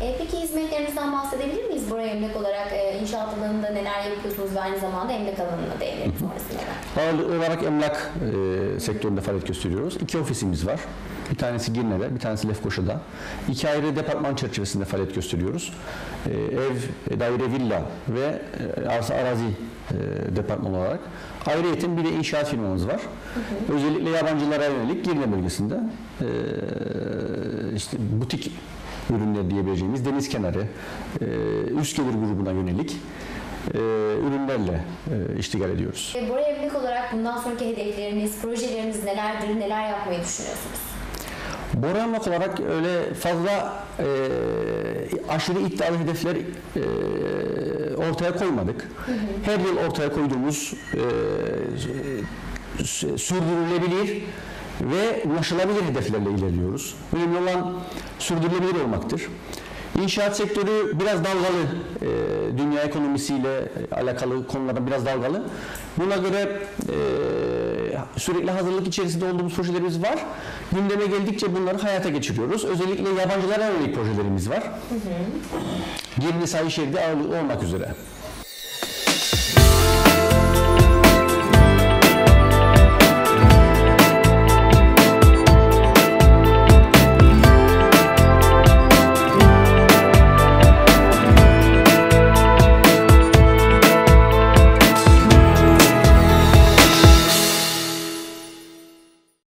E, peki hizmetlerinizden bahsedebilir miyiz buraya emlak olarak? E, inşaat alanında neler yapıyorsunuz ve aynı zamanda emlak alanında devlet sonrasında? Ağırlıklı olarak emlak e, sektöründe faaliyet gösteriyoruz. İki ofisimiz var. Bir tanesi Girne'de, bir tanesi Lefkoşa'da. İki ayrı departman çerçevesinde faaliyet gösteriyoruz. E, ev, e, daire, villa ve e, arsa arazi e, departman olarak. Ayrıyeten bir de inşaat firmamız var. Hı hı. Özellikle yabancılara yönelik Girne bölgesinde e, işte butik ürünler diyebileceğimiz deniz kenarı, e, üst gelir grubuna yönelik e, ürünlerle e, iştigal ediyoruz. Bora Emlak olarak bundan sonraki hedefleriniz, projeleriniz nelerdir, neler yapmayı düşünüyorsunuz? Bora Emlak olarak öyle fazla e, aşırı iddialı hedefler e, ortaya koymadık. Her yıl ortaya koyduğumuz e, sü- sürdürülebilir ve ulaşılabilir hedeflerle ilerliyoruz. Önemli olan sürdürülebilir olmaktır. İnşaat sektörü biraz dalgalı, e, dünya ekonomisiyle alakalı konulardan biraz dalgalı. Buna göre e, sürekli hazırlık içerisinde olduğumuz projelerimiz var. Gündeme geldikçe bunları hayata geçiriyoruz. Özellikle yabancılara yönelik projelerimiz var. Girne Sayışehir'de ağırlıklı olmak üzere.